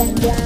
one, one.